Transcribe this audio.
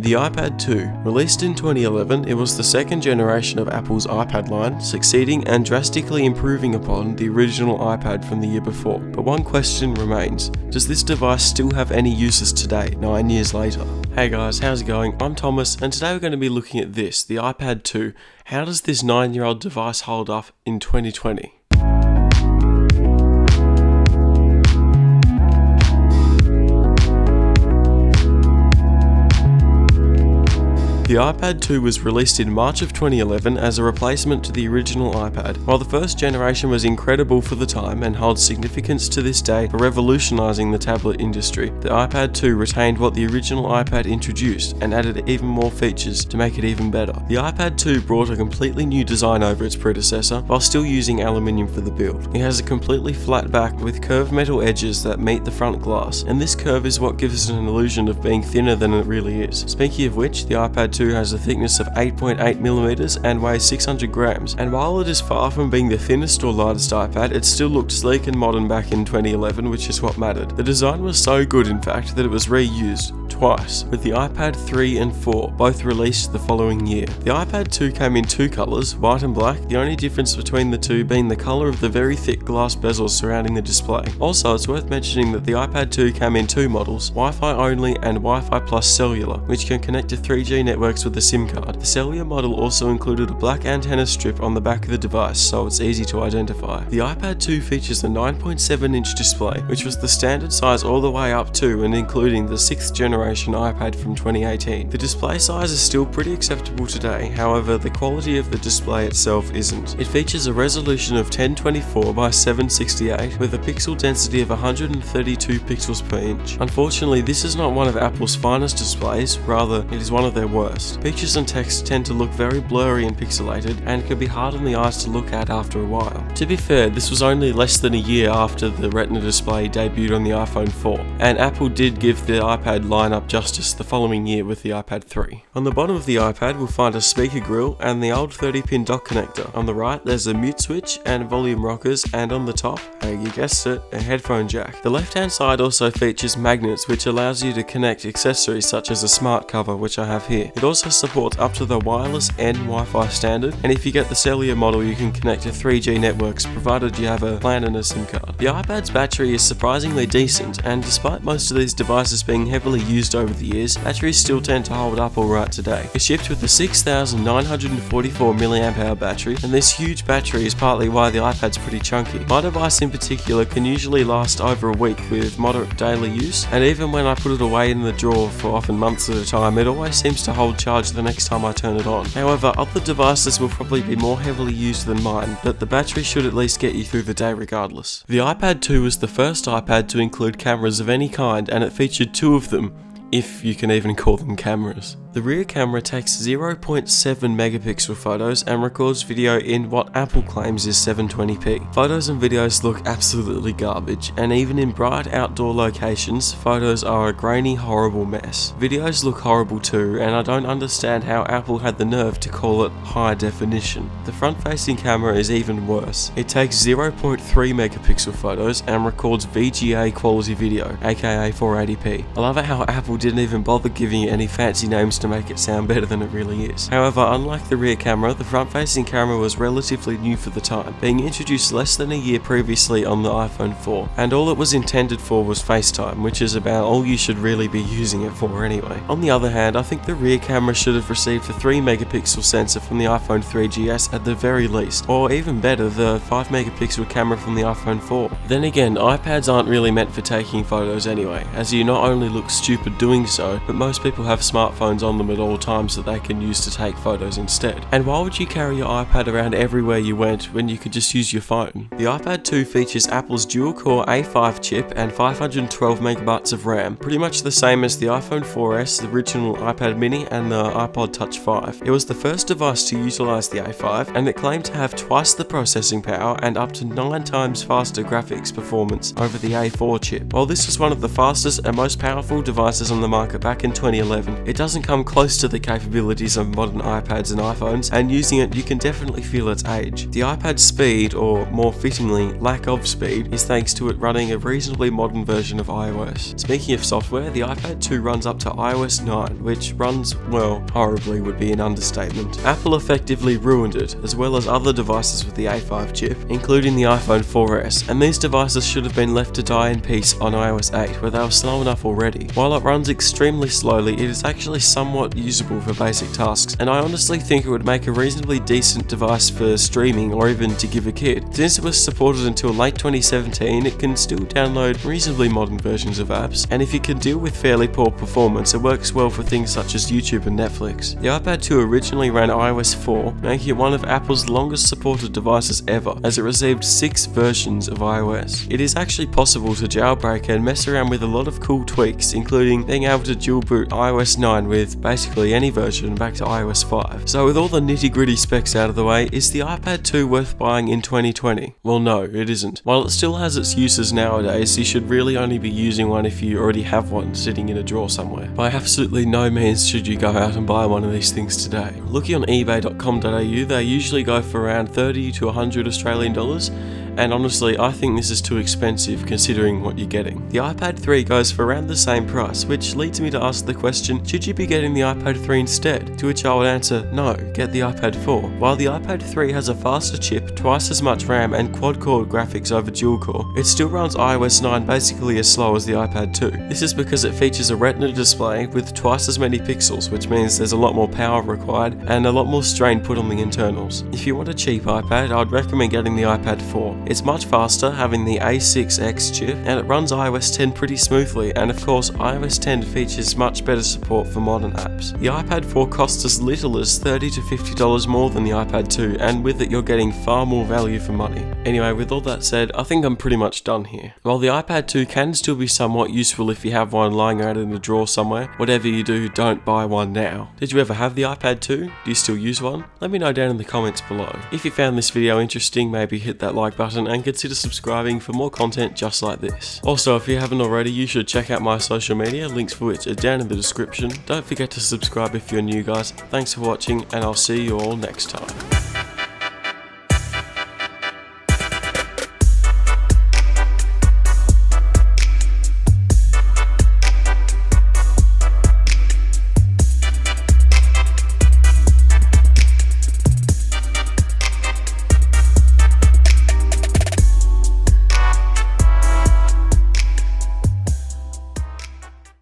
The iPad 2. Released in 2011, it was the second generation of Apple's iPad line, succeeding and drastically improving upon the original iPad from the year before. But one question remains, does this device still have any uses today, 9 years later? Hey guys, how's it going? I'm Thomas, and today we're going to be looking at this, the iPad 2. How does this 9 year old device hold up in 2020? The iPad 2 was released in March of 2011 as a replacement to the original iPad. While the first generation was incredible for the time and holds significance to this day for revolutionizing the tablet industry, the iPad 2 retained what the original iPad introduced and added even more features to make it even better. The iPad 2 brought a completely new design over its predecessor while still using aluminium for the build. It has a completely flat back with curved metal edges that meet the front glass, and this curve is what gives it an illusion of being thinner than it really is. Speaking of which, the iPad 2 2 has a thickness of 8.8mm and weighs 600 grams, and while it is far from being the thinnest or lightest iPad, it still looked sleek and modern back in 2011, which is what mattered. The design was so good in fact that it was reused, twice, with the iPad 3 and 4, both released the following year. The iPad 2 came in two colours, white and black, the only difference between the two being the colour of the very thick glass bezels surrounding the display. Also, it's worth mentioning that the iPad 2 came in two models, Wi-Fi only and Wi-Fi plus cellular, which can connect to 3G networks with a SIM card. The cellular model also included a black antenna strip on the back of the device, so it's easy to identify. The iPad 2 features a 9.7 inch display, which was the standard size all the way up to and including the 6th generation generation iPad from 2018. The display size is still pretty acceptable today, however the quality of the display itself isn't. It features a resolution of 1024 by 768 with a pixel density of 132 pixels per inch. Unfortunately this is not one of Apple's finest displays, rather it is one of their worst. Pictures and text tend to look very blurry and pixelated and can be hard on the eyes to look at after a while. To be fair, this was only less than a year after the Retina display debuted on the iPhone 4, and Apple did give the iPad lineup up justice the following year with the iPad 3. On the bottom of the iPad we'll find a speaker grill and the old 30 pin dock connector. On the right there's a mute switch and volume rockers and on the top, hey you guessed it, a headphone jack. The left hand side also features magnets which allows you to connect accessories such as a smart cover which I have here. It also supports up to the wireless N Wi-Fi standard and if you get the cellular model you can connect to 3G networks provided you have a plan and a SIM card. The iPad's battery is surprisingly decent and despite most of these devices being heavily used used over the years, batteries still tend to hold up alright today. It's shipped with a 6944 mAh battery, and this huge battery is partly why the iPad's pretty chunky. My device in particular can usually last over a week with moderate daily use, and even when I put it away in the drawer for often months at a time, it always seems to hold charge the next time I turn it on. However, other devices will probably be more heavily used than mine, but the battery should at least get you through the day regardless. The iPad 2 was the first iPad to include cameras of any kind, and it featured two of them, if you can even call them cameras. The rear camera takes 0.7 megapixel photos and records video in what Apple claims is 720p. Photos and videos look absolutely garbage, and even in bright outdoor locations, photos are a grainy horrible mess. Videos look horrible too, and I don't understand how Apple had the nerve to call it high definition. The front facing camera is even worse. It takes 0.3 megapixel photos and records VGA quality video, aka 480p. I love it how Apple didn't even bother giving it any fancy names to make it sound better than it really is. However, unlike the rear camera, the front-facing camera was relatively new for the time, being introduced less than a year previously on the iPhone 4, and all it was intended for was FaceTime, which is about all you should really be using it for anyway. On the other hand, I think the rear camera should have received a 3 megapixel sensor from the iPhone 3GS at the very least, or even better, the 5 megapixel camera from the iPhone 4. Then again, iPads aren't really meant for taking photos anyway, as you not only look stupid doing so, but most people have smartphones on on them at all times that they can use to take photos instead. And why would you carry your iPad around everywhere you went when you could just use your phone? The iPad 2 features Apple's dual-core A5 chip and 512 megabytes of RAM, pretty much the same as the iPhone 4S, the original iPad mini and the iPod Touch 5. It was the first device to utilize the A5 and it claimed to have twice the processing power and up to 9 times faster graphics performance over the A4 chip. While this was one of the fastest and most powerful devices on the market back in 2011, it doesn't come come close to the capabilities of modern iPads and iPhones, and using it you can definitely feel its age. The iPad's speed, or more fittingly, lack of speed, is thanks to it running a reasonably modern version of iOS. Speaking of software, the iPad 2 runs up to iOS 9, which runs, well, horribly would be an understatement. Apple effectively ruined it, as well as other devices with the A5 chip, including the iPhone 4S, and these devices should have been left to die in peace on iOS 8, where they were slow enough already. While it runs extremely slowly, it is actually somewhat usable for basic tasks, and I honestly think it would make a reasonably decent device for streaming or even to give a kid. Since it was supported until late 2017, it can still download reasonably modern versions of apps, and if you can deal with fairly poor performance, it works well for things such as YouTube and Netflix. The iPad 2 originally ran iOS 4, making it one of Apple's longest supported devices ever, as it received 6 versions of iOS. It is actually possible to jailbreak and mess around with a lot of cool tweaks, including being able to dual boot iOS 9 with basically any version back to iOS 5. So with all the nitty gritty specs out of the way, is the iPad 2 worth buying in 2020? Well no, it isn't. While it still has its uses nowadays, you should really only be using one if you already have one sitting in a drawer somewhere. By absolutely no means should you go out and buy one of these things today. Looking on ebay.com.au, they usually go for around 30 to 100 Australian dollars and honestly I think this is too expensive considering what you're getting. The iPad 3 goes for around the same price, which leads me to ask the question, should you be getting the iPad 3 instead? To which I would answer, no, get the iPad 4. While the iPad 3 has a faster chip, twice as much RAM and quad-core graphics over dual-core, it still runs iOS 9 basically as slow as the iPad 2. This is because it features a retina display with twice as many pixels, which means there's a lot more power required and a lot more strain put on the internals. If you want a cheap iPad, I'd recommend getting the iPad 4. It's much faster, having the A6X chip, and it runs iOS 10 pretty smoothly, and of course iOS 10 features much better support for modern apps. The iPad 4 costs as little as 30 to $50 more than the iPad 2, and with it you're getting far more value for money. Anyway, with all that said, I think I'm pretty much done here. While the iPad 2 can still be somewhat useful if you have one lying around in a drawer somewhere, whatever you do, don't buy one now. Did you ever have the iPad 2? Do you still use one? Let me know down in the comments below. If you found this video interesting, maybe hit that like button and consider subscribing for more content just like this. Also, if you haven't already, you should check out my social media, links for which are down in the description. Don't forget to subscribe if you're new guys. Thanks for watching and I'll see you all next time.